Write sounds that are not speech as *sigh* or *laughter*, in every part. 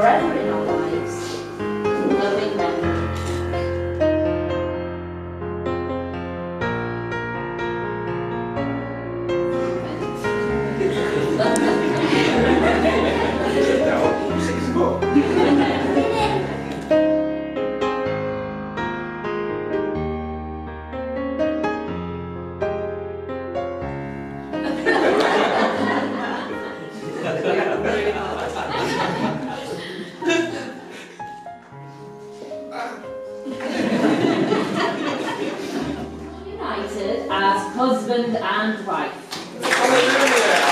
forever husband and wife.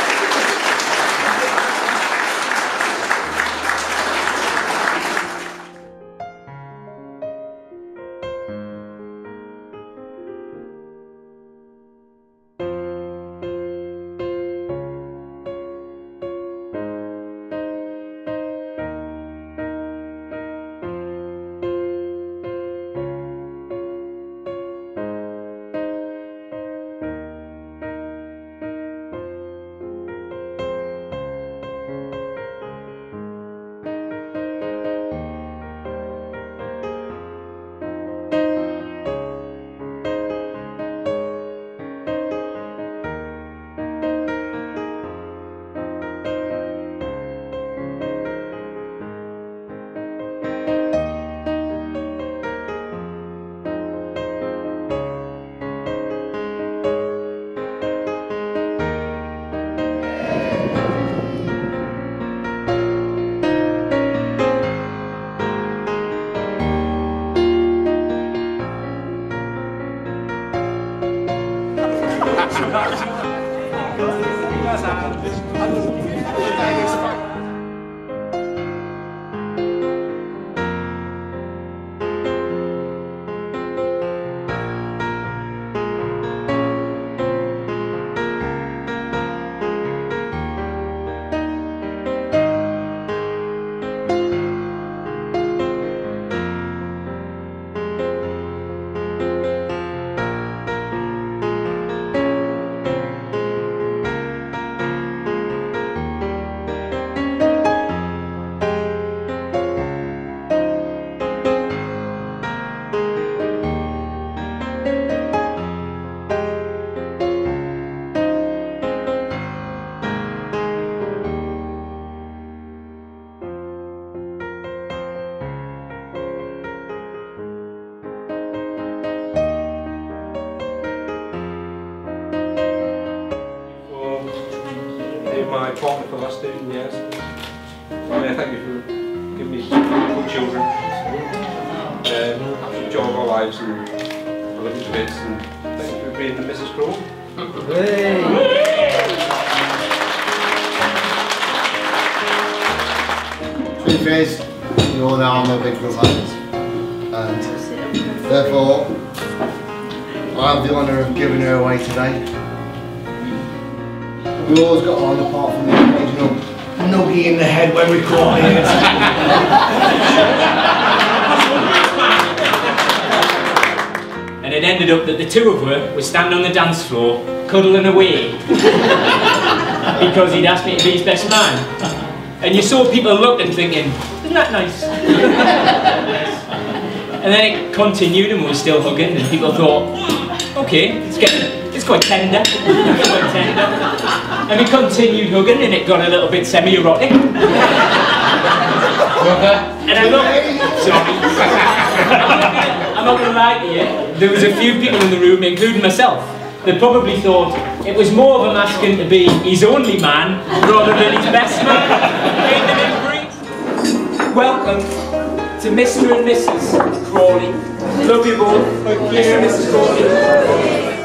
For *laughs* my partner for the last 13 years. Uh, thank you for giving me good children. Um, of our lives and I love you to bits and thank you for being the Mrs. Crow. Truth is, you all know I'm a big Roman's, and therefore I have the honour of giving her away today. We always got on apart from the occasional nuggy in the head when required. *laughs* And it ended up that the two of her were standing on the dance floor, cuddling away. because he'd asked me to be his best man. And you saw people looking thinking, isn't that nice? and then it continued and we were still hugging and people thought, okay, it's getting, it's quite tender. It's quite tender. And we continued hugging and it got a little bit semi-erotic. and I'm not, sorry. I'm not going to lie to you, there was a few people in the room, including myself, that probably thought it was more of a masculine to be his only man rather than his best man. Made them embrace. Welcome to Mr. and Mrs. Crawley. Love you both. Mr. and Mrs. Crawley.